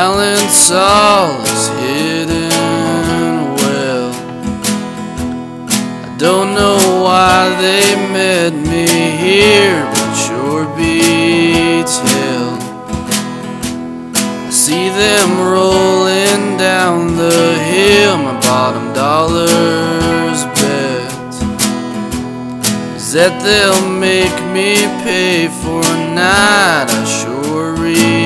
balance all is hidden well. I don't know why they met me here, but sure beats hell. I see them rolling down the hill, my bottom dollar's bet is that they'll make me pay for a night. I sure read.